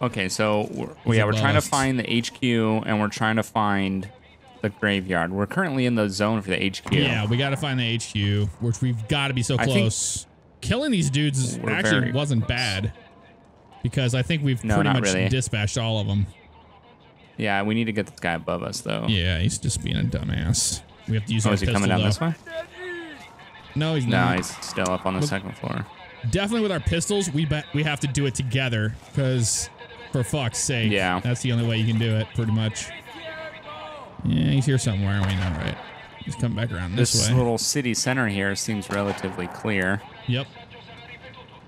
Okay, so we're, yeah, we're trying to find the HQ and we're trying to find the graveyard. We're currently in the zone for the HQ. Yeah, we got to find the HQ, which we've got to be so close. Killing these dudes actually wasn't close. bad because I think we've No, pretty much really. dispatched all of them. Yeah, we need to get this guy above us though. Yeah, he's just being a dumbass. We have to use Oh, our is he pistol coming down though. this way? No, he's No, not. he's still up on the Look- second floor. Definitely with our pistols, we bet we have to do it together because, for fuck's sake, Yeah. that's the only way you can do it, pretty much. Yeah, he's here somewhere. We know, right? He's coming back around this, This way. This little city center here seems relatively clear. Yep.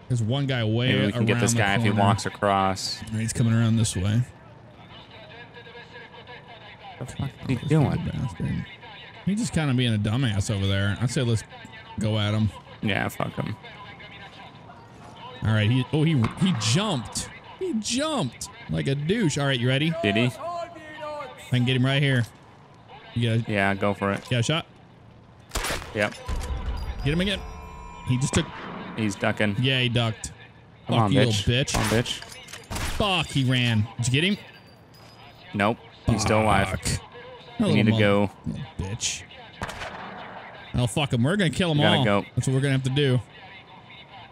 There's one guy way Maybe we can get this guy if he walks across. Right, he's coming around this way. What the fuck is he doing? He's just kind of being a dumbass over there. I say let's go at him. Yeah, fuck him. All right. He oh he he jumped. He jumped like a douche. All right, you ready? Did he? I can get him right here. You got, Yeah, go for it. Yeah, shot? Yep. Get him again. He just took. He's ducking. Yeah, he ducked. Come Fuck on, you, bitch. little bitch. Come on, bitch. Fuck, he ran. Did you get him? Nope. He's still alive. Fuck. We need to go. bitch. Oh fuck him. We're gonna kill them We gotta all. go. That's what we're gonna have to do.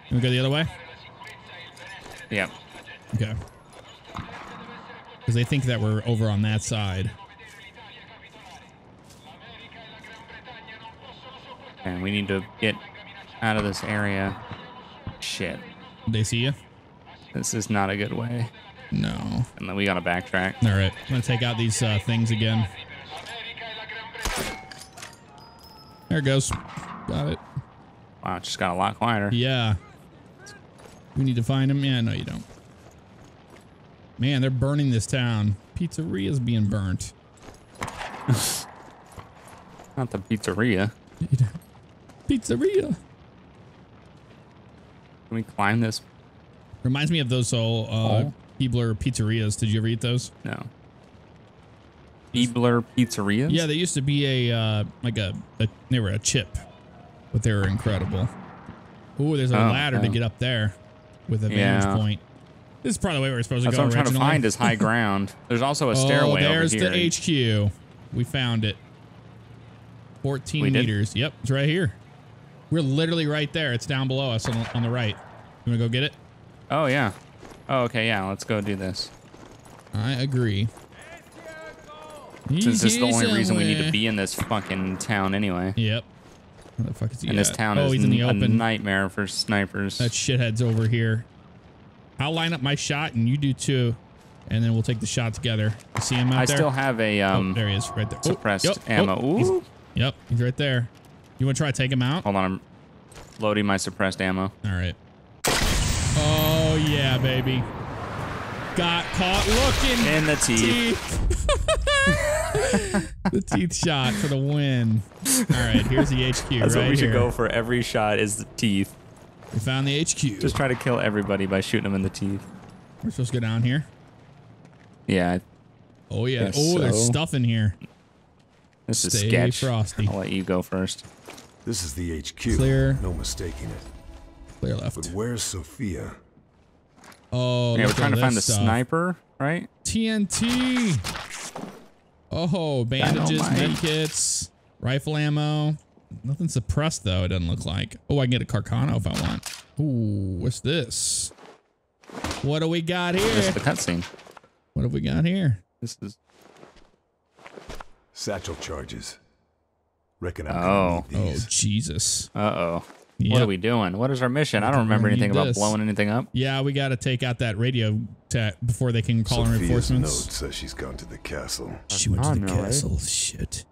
Can we go the other way? Yep. Okay. Because they think that we're over on that side. And we need to get out of this area. Shit. They see you? This is not a good way. No. And then we gotta backtrack. All right. I'm gonna take out these uh, things again. There it goes. Got it. Wow, it just got a lot quieter. Yeah. We need to find him. Yeah, no, you don't. Man, they're burning this town. Pizzeria's being burnt. Not the pizzeria. Pizzeria. Can we climb this? Reminds me of those old uh. Keebler pizzerias. Did you ever eat those? No. Ebler Pizzerias? Yeah, they used to be a uh, like a, a they were a chip, but they were incredible. Ooh, there's a Oh, ladder to oh. get up there with a vantage Yeah. point. This is probably the way we're supposed to That's to what go. I'm trying to find is high ground. There's also a Oh, stairway there's over here. the HQ. We found it. 14 We did? meters. Yep, it's right here. We're literally right there. It's down below us on the, on the right. You want to go get it? Oh yeah. Oh okay, yeah. Let's go do this. I agree. Since He's this is the only reason we need to be in this fucking town anyway. Yep. Where the fuck is he And this town oh, is he's in the n- a open. nightmare for snipers. That shithead's over here. I'll line up my shot and you do too. And then we'll take the shot together. You see him out I there? still have a oh, um there he is, right there. Oh, suppressed yep, oh, ammo. he's- Ooh. yep, he's right there. You want to try to take him out? Hold on, I'm loading my suppressed ammo. All right. Oh yeah, baby. Got caught looking. In the teeth. Teeth. the teeth shot for the win. All right, here's the HQ That's right what we should go for every shot is the teeth. We found the HQ. Just try to kill everybody by shooting them in the teeth. We're supposed to go down here. Yeah, Oh yeah. Guess oh, there's stuff in here. this is Stay sketch. frosty. I'll let you go first. This is the HQ. Clear. No mistaking it. Clear left. But left. where's Sophia? Oh, Yeah, we're trying to find the sniper, right? TNT. Oh, bandages, Dynamite. medkits, rifle ammo. Nothing suppressed though. It doesn't look like. Oh, I can get a Carcano if I want. Ooh, what's this? What do we got here? This here? is the cutscene. What have we got here? This is Satchel charges. Reckon I'm Oh. gonna Oh. Jesus. uh oh. What are we doing? What is our mission? I don't remember anything about blowing anything up. Yeah, we got to take out that radio ta- before they can call in Sophia's note reinforcements. says she's gone to the castle. She went to the I know, right? castle. Shit.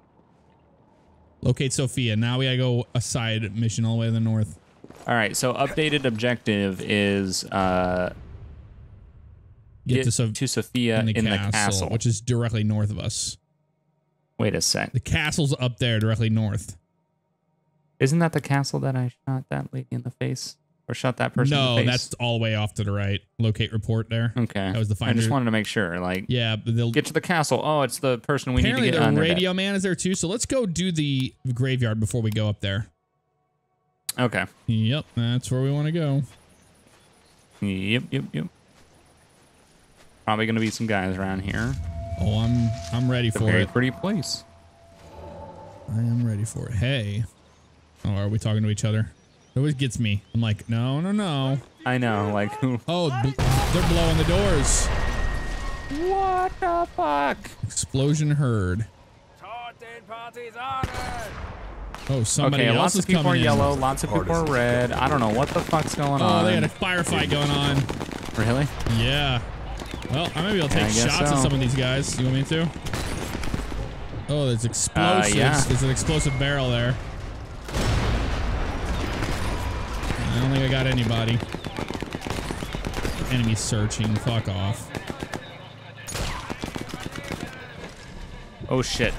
Locate Sophia. Now we gotta go a side mission all the way to the north. All right. So updated objective is uh Get, get to, so- to Sophia in, in, the, the castle, castle. which is directly north of us. Wait a sec. The castle's up there, directly north. Isn't that the castle that I shot that lady in the face or shot that person? no, the that's all the way off to the right. Locate report there. okay. that was the finder. I just wanted to make sure. Like, Yeah, they'll get to the castle. Oh, it's the person we need to apparently get the under. radio man is there too. So let's go do the graveyard before we go up there. Okay. Yep, that's where we want to go. Yep. Yep. Yep. probably gonna be some guys around here. Oh, I'm I'm ready It's a very it. pretty place. I am ready for it. Hey. Oh, are we talking to each other? It always gets me. I'm like, no, no, no. I know, like who? Oh, bl- they're blowing the doors. What the fuck? Explosion heard. Oh, somebody okay, else lots is of people coming are in. yellow, lots of people are red. I don't know what the fuck's going Oh, on. Oh, they had a firefight going on. really? Yeah. Well, I might be able to take guess shots at some of these guys. You want me to? Oh, there's explosives. Uh, yeah. There's an explosive barrel there. I don't think I got anybody. Enemy searching. Fuck off. Oh shit!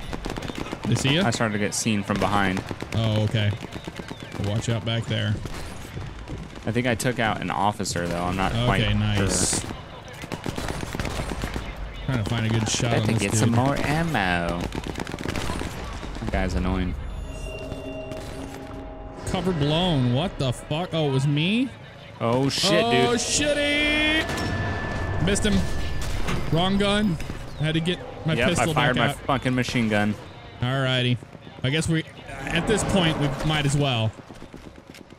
They see you? I started to get seen from behind. Oh, okay. Watch out back there. I think I took out an officer though. I'm not Okay, quite nice. sure. Trying to find a good shot I on have to this get dude. some more ammo. That guy's annoying. Cover blown. What the fuck? Oh, it was me? Oh shit, oh, dude! Oh, shitty! Missed him. Wrong gun. Had to get my Yep, pistol I fired my out. fucking machine gun. Alrighty. I guess we, at this point, we might as well.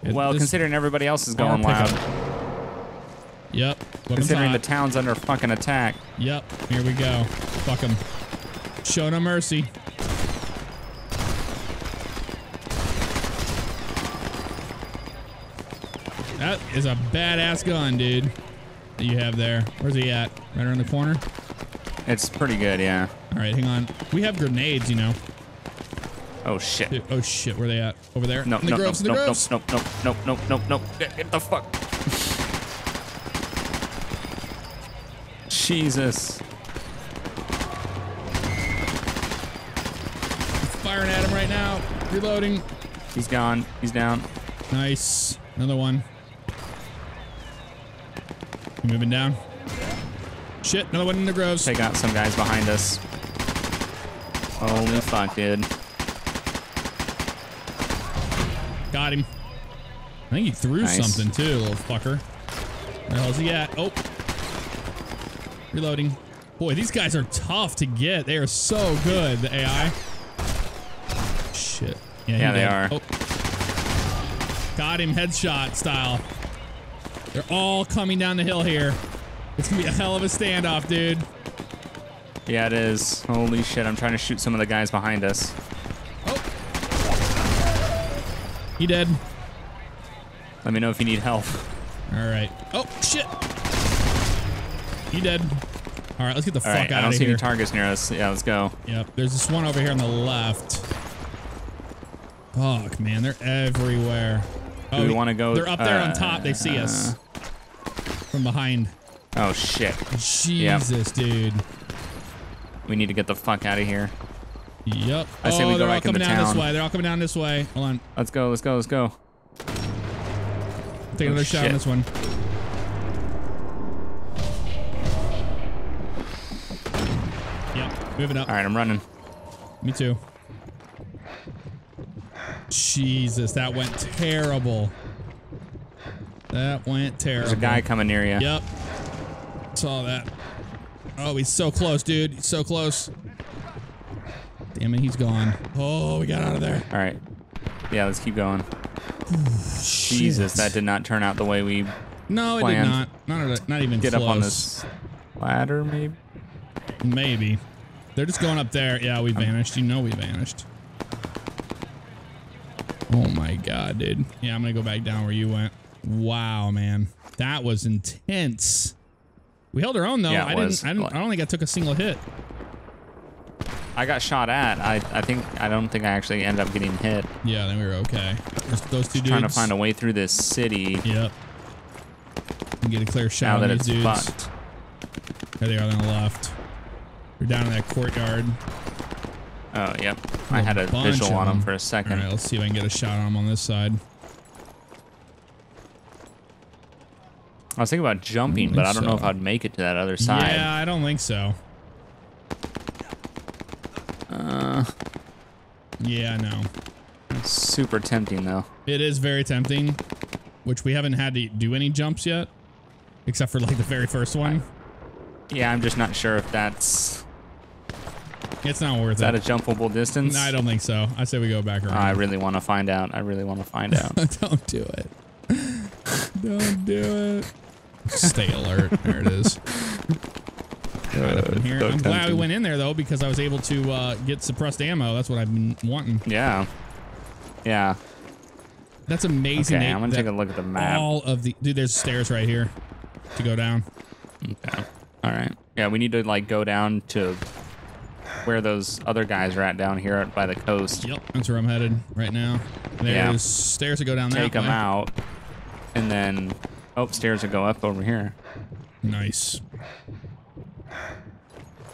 At Well, considering everybody else is going loud. Yep. Considering the town's under fucking attack. Yep. Here we go. Fuck him. Show no mercy. That is a badass gun, dude. That you have there. Where's he at? Right around the corner? It's pretty good, yeah. All right, hang on. We have grenades, you know. Oh shit! Dude, oh shit, where they at? Over there? No, in the no, no, groves, in the no, no, groves. no, no, no, no, no, no. Get, get the fuck. Jesus. Firing at him right now. Reloading. He's gone. He's down. Nice. Another one. Moving down? Shit, another one in the groves. They got some guys behind us. Holy fuck, dude. Got him. I think he threw Nice. something too, little fucker. Where the hell's he at? Oh. Reloading. Boy, these guys are tough to get. They are so good, the AI. Shit. he Yeah, they are. Oh. Got him headshot style. They're all coming down the hill here. It's gonna be a hell of a standoff, dude. Yeah, it is. Holy shit, I'm trying to shoot some of the guys behind us. He dead. Let me know if you need help. All right. Oh shit. He dead. All right, let's get the All fuck right, out of here. I don't see here. any targets near us. Yeah, let's go. Yep, there's this one over here on the left. Fuck, man, they're everywhere. Do we wanna go, They're up there on uh, top. They see us from behind. Oh shit. Jesus, dude. We need to get the fuck out of here. Yep. I say oh, we go they're all coming down this way. They're all coming down this way. Hold on. Let's go, let's go, let's go. Take another Oh, shot on this one. Yep. Moving up. All right, I'm running. Me too. Jesus, that went terrible. That went terrible. There's a guy coming near you. Yep. Saw that. Oh, he's so close, dude. He's so close. Damn it, he's gone. Oh, we got out of there. All right. Yeah, let's keep going. Jesus, that did not turn out the way we No, it planned. did not. Not, at- not even get close. up on this ladder, maybe. Maybe. They're just going up there. Yeah, we vanished. You know we vanished. Oh my god, dude. Yeah, I'm gonna go back down where you went. Wow, man. That was intense. We held our own though. Yeah, I didn't I didn't I don't think I took a single hit. I got shot at. I, I think I don't think I actually ended up getting hit. Yeah, then we were okay. There's those two dudes. Trying to find a way through this city Yep. And get a clear shot now on that these it's dudes. fucked. There they are on the left. We're down in that courtyard. Oh, yep. I had a visual on him them. for a second. right, let's see if I can get a shot on them on this side. I was thinking about jumping, I but I don't know if I'd make it to that other side. Yeah, I don't think so. Uh, Yeah, no. super tempting though. It is very tempting, which we haven't had to do any jumps yet, except for like the very first one. Yeah, I'm just not sure if that's It's not worth is that a jumpable distance. No, I don't think so. I say we go back around. I really want to find out. I really want to find out. don't do it. don't do it. Stay alert. There it is. Right up in here. I'm glad we went in there though because I was able to uh, get suppressed ammo. That's what I've been wanting. yeah. Yeah. That's amazing. Okay, I'm gonna take a look at the map. All of the dude, there's stairs right here to go down. Okay. All right. Yeah, we need to like go down to where those other guys are at down here by the coast. Yep, that's where I'm headed right now. There's Yeah. stairs to go down there. Take them way. out, and then oh, stairs to go up over here. Nice.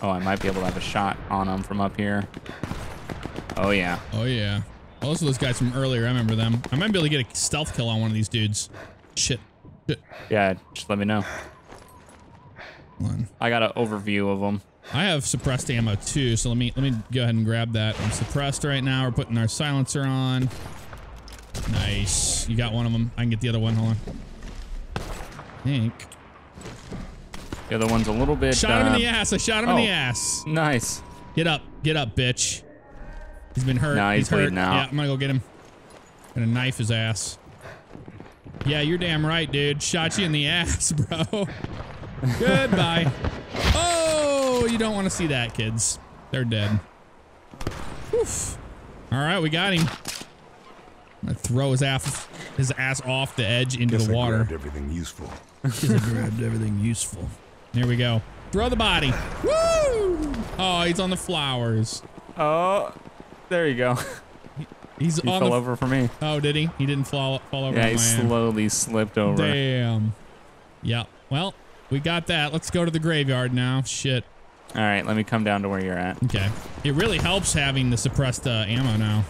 Oh, I might be able to have a shot on them from up here. Oh yeah. Oh yeah. Oh, those those guys from earlier. I remember them. I might be able to get a stealth kill on one of these dudes. Shit. Shit. Yeah. Just let me know. Hold on. I got an overview of them. I have suppressed ammo too, so let me let me go ahead and grab that. I'm suppressed right now. We're putting our silencer on. Nice. You got one of them. I can get the other one. Hold on. Think. The other one's a little bit. Shot him in uh, the ass. I shot him in the oh. ass. Nice. Get up. Get up, bitch. He's been hurt. No, he's hurt. now. Yeah, I'm gonna go get him. Gonna knife his ass. Yeah, you're damn right, dude. Shot you in the ass, bro. Goodbye. Oh, you don't want to see that, kids. They're dead. Oof. All right, we got him. I'm gonna throw his ass his ass off the edge into Guess the I water. grabbed everything useful. Guess I grabbed everything useful. There we go. Throw the body. Woo! Oh, he's on the flowers. Oh, there you go. He's He on fell the. over for me. oh, did he? He didn't fall fall over. Yeah, he my end. slowly slipped over. Damn. Yep. Well, we got that. Let's go to the graveyard now. Shit. All right, let me come down to where you're at. Okay. It really helps having the suppressed uh, ammo now.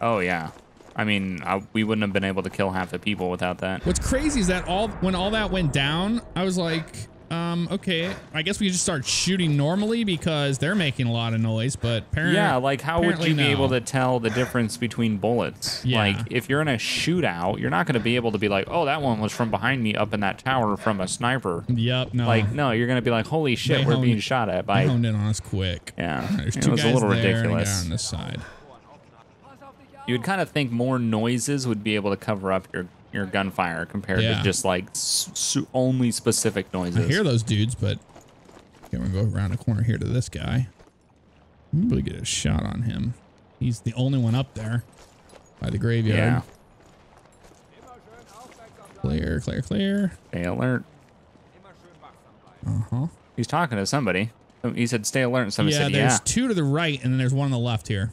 Oh yeah. I mean, I, we wouldn't have been able to kill half the people without that. What's crazy is that all when all that went down, I was like, um, okay, I guess we could just start shooting normally because they're making a lot of noise. But apparently, Yeah, like how would you be able to tell the difference between bullets? Yeah. Like if you're in a shootout, you're not going to be able to be like, "Oh, that one was from behind me up in that tower from a sniper." Yep. No. Like no, you're going to be like, "Holy shit, They we're honed- being shot at by." honed in on us quick. Yeah, There's it was a little there and a guy ridiculous. on this side. You would kind of think more noises would be able to cover up your your gunfire compared Yeah. to just like only specific noises. I hear those dudes, but okay, we're gonna go around the corner here to this guy. Really get a shot on him. He's the only one up there by the graveyard. Yeah. Clear, clear, clear. Stay alert. Uh huh. He's talking to somebody. Oh, He said, "Stay alert." And somebody Yeah, said, there's two to the right, and then there's one on the left here.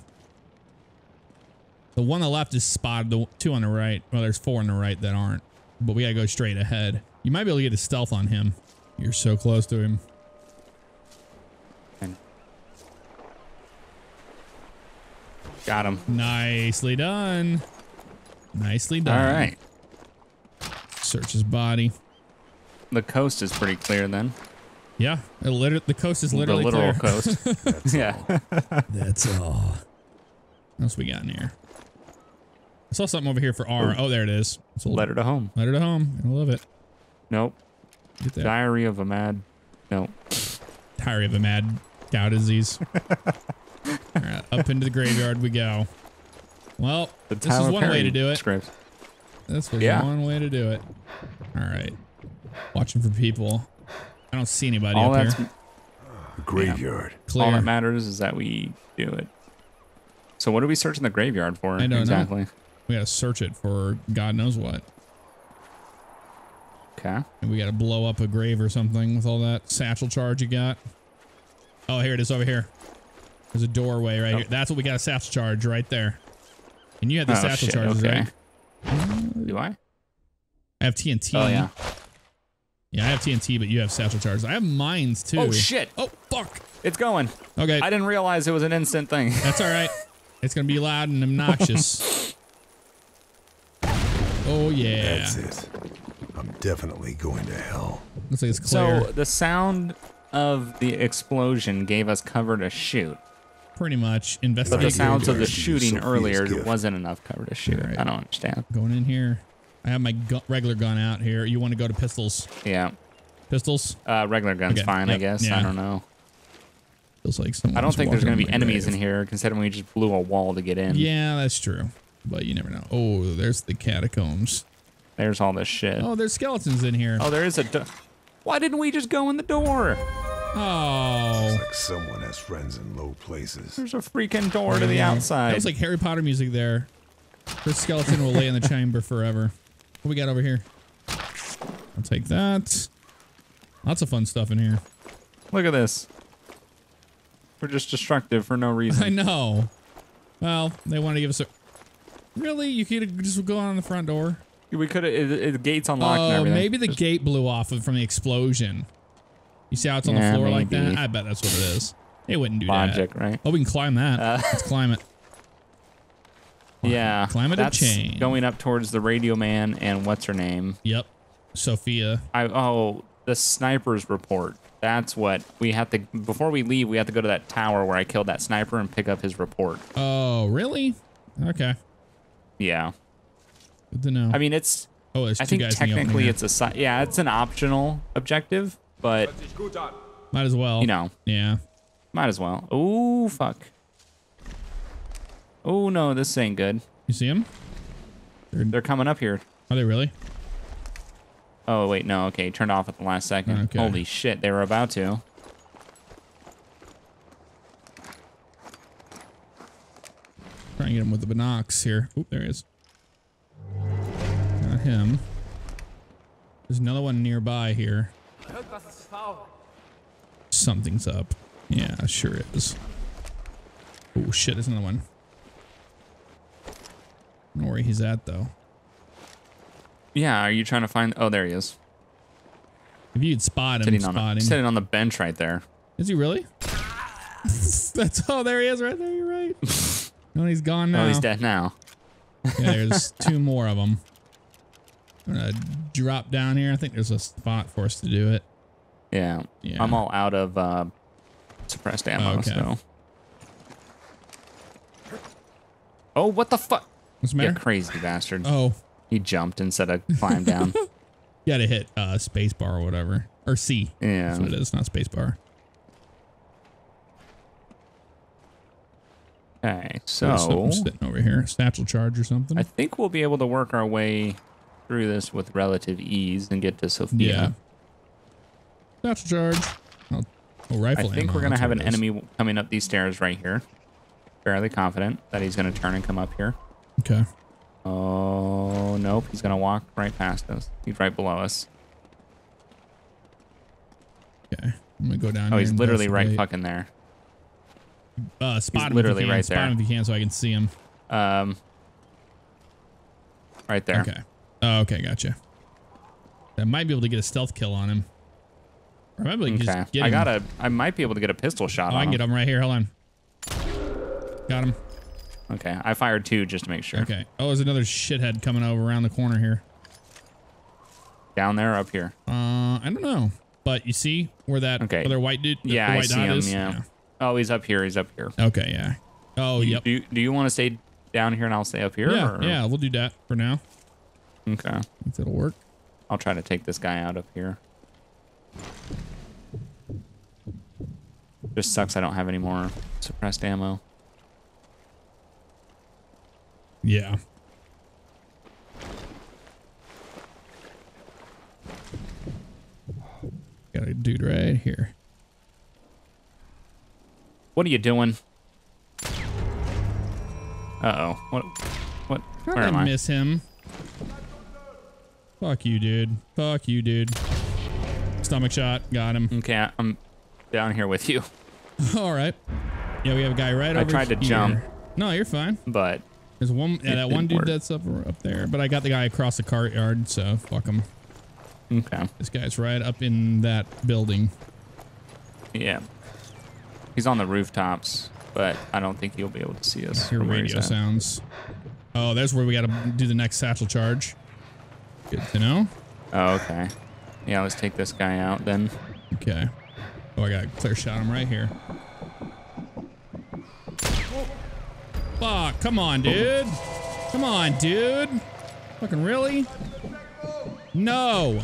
The one on the left is spotted. The two on the right. Well, there's four on the right that aren't. But we gotta go straight ahead. You might be able to get a stealth on him. You're so close to him. Got him. Nicely done. Nicely done. All right. Search his body. The coast is pretty clear then. Yeah, it liter- the coast is literally the literal clear. coast. yeah. That's all. What else we got in here? I saw something over here for R. Oh, there it is. It's a Letter to home. Letter to home. I love it. Nope. Get that Diary of a mad. Nope. diary of a mad cow disease. all right, up into the graveyard we go. Well, The this is Tyler one way to do it. Script. This was Yeah. one way to do it. All right. Watching for people. I don't see anybody All up that's here. The graveyard. Clear. all that matters is that we do it. So what are we searching the graveyard for? I don't know. exactly. We gotta search it for God knows what. Okay. And we gotta blow up a grave or something with all that satchel charge you got. Oh, here it is over here. There's a doorway right Oh. here. That's what we got a satchel charge right there. And you have the Oh, satchel shit, charges, okay. right? Do I? I have TNT. Oh yeah. Yeah, I have TNT, but you have satchel charges. I have mines too. Oh shit! Oh fuck. It's going. Okay, I didn't realize it was an instant thing. that's all right. It's gonna be loud and obnoxious. Oh yeah. That's it. I'm definitely going to hell. Looks like it's clear. So the sound of the explosion gave us cover to shoot, Pretty much. but the sounds of the Graveyard to use shooting Sophia's earlier gift. wasn't enough cover to shoot. Alright. I don't understand. Going in here. I have my gu- regular gun out here. You want to go to pistols? Yeah. Pistols. Uh, regular guns, Okay, fine, I guess. yeah. I don't know. Feels like someone. I don't think there's going to be enemies in here, considering we just blew a wall to get in. Yeah, that's true. But you never know. Oh, there's the catacombs. There's all this shit. Oh, there's skeletons in here. Oh, there is a. Why didn't we just go in the door? Oh. Like someone has friends in low places. There's a freaking door to the outside. That was like Harry Potter music there. This skeleton will lay in the chamber forever. What we got over here? I'll take that. Lots of fun stuff in here. Look at this. We're just destructive for no reason. I know. Well, they wanted to give us a. Really? You could just go on the front door? We could have. The gate's unlocked and Oh, maybe the gate blew off of- from the explosion. You see how it's on Yeah, the floor like that? I bet that's what it is. It wouldn't do Logic, that. right? Oh, we can climb that. Uh, Let's climb it. Yeah. Climate of that's change. Going up towards the radio man and what's her name? Yep. Sophia. I oh the sniper's report. That's what we have to before we leave. We have to go to that tower where I killed that sniper and pick up his report. Oh, really? Okay. Yeah. Good to know. I mean, it's. oh, there's I two think guys technically it's a yeah, it's an optional objective, but Might as well. you know, Yeah. might as well. Oh fuck. Oh no, this ain't good. You see him? They're coming up here. Are they really? Oh wait, no. Okay, turned off at the last second. Okay. Holy shit, they were about to. Try and get him with the binocs here. Oop, there he is. Not him. There's another one nearby here. Something's up. Yeah, sure is. Oh shit, there's another one. I don't know where he's at though. Yeah, are you trying to find? Oh, there he is, If you could spot him, sitting on spot a, him. sitting on the bench right there. Is he really? That's oh, there he is, right there. You're right. No, he's gone now. Oh, he's dead now. Yeah, there's two more of them. I'm gonna drop down here. I think there's a spot for us to do it. Yeah. Yeah. I'm all out of uh, suppressed ammo. Okay. So. Oh, what the fuck? What's the matter? crazy bastard. Oh, He jumped instead of climbed down. you gotta hit uh, space bar or whatever. Or C. Yeah. That's what it is, not space bar. Okay, so something sitting over here. Satchel charge or something. I think we'll be able to work our way through this with relative ease and get to Sophia. yeah. Satchel charge. Oh, oh I rifle think ammo, we're gonna have an enemy coming up these stairs right here. Fairly confident that he's gonna turn and come up here. Okay. Oh nope, he's gonna walk right past us. He's right below us. Okay. I'm gonna go down. Oh, he's literally right fucking there. Uh, spot him literally if you can. right Spot there. him if you can, so I can see him. Um, right there. Okay. Oh, okay, gotcha. I might be able to get a stealth kill on him. Or I might be able to Okay. just get I gotta. I might be able to get a pistol shot Oh, I can him. get him right here. Hold on. Got him. Okay, I fired two just to make sure. Okay. Oh, there's another shithead coming over around the corner here. Down there, or up here. Uh, I don't know. But you see where that Okay. other white dude, Yeah, the I see him. is? Yeah. Oh, he's up here. He's up here. Okay, yeah. Oh, You- yep. Do you, do you want to stay down here and I'll stay up here? Yeah, or- yeah, we'll do that for now. Okay. If it'll work. I'll try to take this guy out up here. Just sucks I don't have any more suppressed ammo. Yeah. Got a dude right here. What are you doing? Uh-oh. What? What? Where did am I I? miss him? Fuck you, dude. Fuck you, dude. Stomach shot. Got him. Okay, I- I'm down here with you, All right. Yeah, we have a guy right I over I tried to here. jump. No, you're fine. but There's one. Yeah, that one dude work. that's up up there. But I got the guy across the cart yard, so fuck him. okay. This guy's right up in that building. Yeah. He's on the rooftops, but I don't think he'll be able to see us. Hear from where he's radio sounds. Oh, there's where we got to do the next satchel charge. Good to know. Oh, okay. Yeah, let's take this guy out then. Okay. Oh, I got a clear shot him right here. Fuck, come on, dude. Come on, dude. Fucking really? No.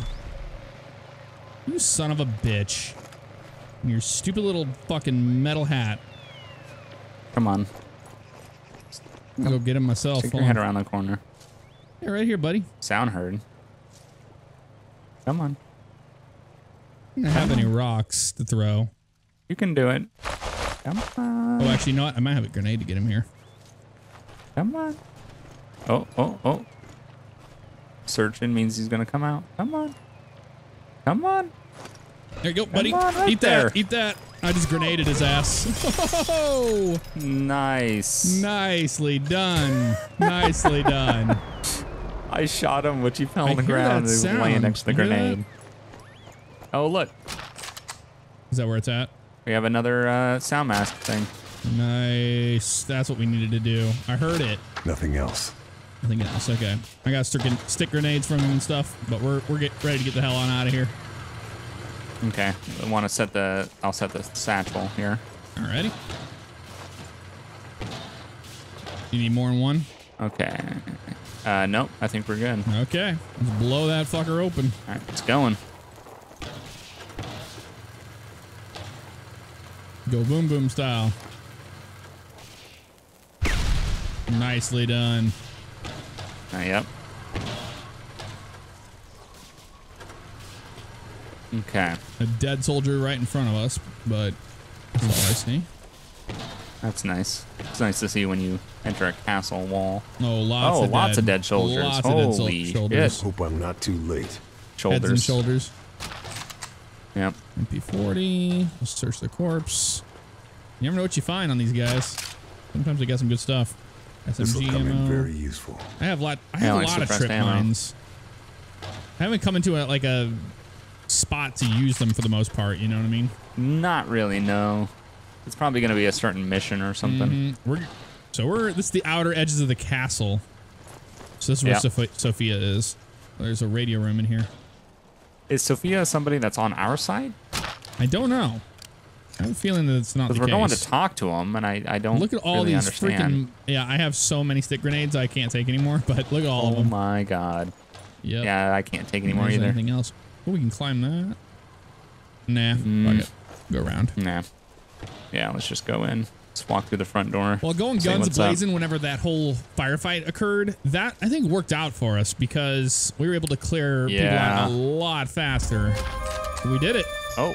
You son of a bitch. Your stupid little fucking metal hat. Come on. I'll go get him myself. Stick your head around the corner. Yeah, right here, buddy. Sound heard. Come on. I don't have any rocks to throw. You can do it. Come oh, on. Oh, actually, what? I might have a grenade to get him here. Come on. Oh, oh, oh. Searching means he's gonna come out. Come on. Come on. There you go, buddy. on, right Eat there. that. Eat that. I just grenaded his ass. Oh, Nice. nicely done. Nicely done. I shot him, which he fell I on the ground and that he was laying next to the You that? grenade. Oh, look. Is that where it's at? We have another uh, sound mask thing. Nice. That's what we needed to do. I heard it. Nothing else. Nothing else. Okay. I got stick, stick grenades from him and stuff, but we're we're get ready to get the hell on out of here. Okay. I want to set the. I'll set the satchel here. Alrighty. You need more than one? Okay. Uh, nope. I think we're good. Okay. Let's blow that fucker open. All right, it's going. Go boom boom style. Nicely done. Uh, yep. Okay. A dead soldier right in front of us, but that's all I see. That's nice. It's nice to see when you enter a castle wall. Oh, lots Oh, of lots dead. of dead soldiers. Lots of dead sol- Holy shoulders. shit. Hope I'm not too late. Heads and Shoulders. shoulders. Yep. MP40. Let's search the corpse. You never know what you find on these guys. Sometimes they got some good stuff. This will SMG come in ammo. very useful. I have a lot. I have like a lot of trip ammo. mines. I haven't come into a, like a spot to use them for the most part. You know what I mean? Not really, no. It's probably going to be a certain mission or something. Mhm. We're so we're this is the outer edges of the castle. So this is where Yeah. Sophi- Sophia is. There's a radio room in here. Is Sophia somebody that's on our side? I don't know. I have a feeling that it's not the Because we're going to talk to him, and I, I don't Look at all really these understand. freaking. Yeah, I have so many stick grenades I can't take anymore. But look at all of them. Oh my god. Yep. Yeah, I can't take anymore There's either. Anything else? Oh, we can climb that. Nah. Mm. Fuck it. Go around. Nah. Yeah, let's just go in. Let's walk through the front door. Well, going guns what's up. blazing whenever that whole firefight occurred, that I think worked out for us because we were able to clear people out a lot faster. We did it. Oh.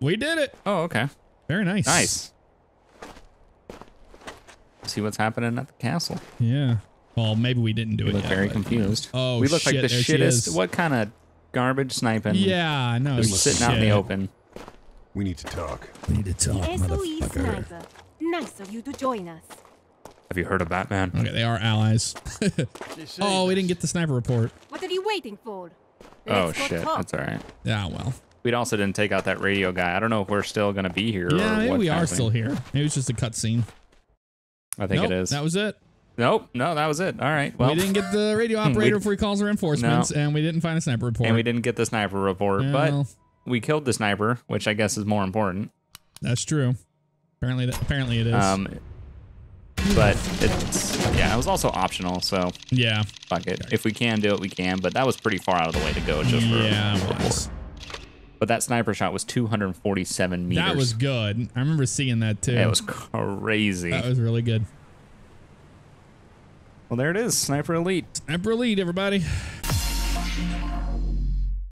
We did it. Oh, okay. Very nice. Nice. See what's happening at the castle. Yeah. Well, maybe we didn't do We it look yet, very confused. Oh, we look shit, like the shittest. What kind of garbage sniping? Yeah, no. Just sitting out in the open. We need to talk. We need to talk, SOE motherfucker. sniper. Nice of you to join us. Have you heard of Batman? Okay, they are allies. oh, we didn't get the sniper report. What are you waiting for? Oh Let's go shit, talk. that's all right. Yeah, well. We also didn't take out that radio guy. I don't know if we're still gonna be here. Yeah, or maybe what's we are happening. still here. Maybe it's just a cutscene. I think nope, it is. That was it. Nope, no, that was it. All right. Well, we didn't get the radio operator before he calls reinforcements, and we didn't find a sniper report. and we didn't get the sniper report, Well, but we killed the sniper, which I guess is more important. that's true. Apparently, that, apparently it is. Um, but it's yeah, it was also optional. So yeah, fuck it. If we can do it, we can. But that was pretty far out of the way to go just for yeah, report. But that sniper shot was 247 meters. That was good. I remember seeing that too. It was crazy. that was really good. Well, there it is, sniper elite. Sniper elite, everybody.